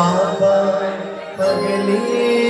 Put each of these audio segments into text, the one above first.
पापा पगली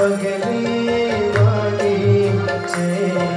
पगली वाली से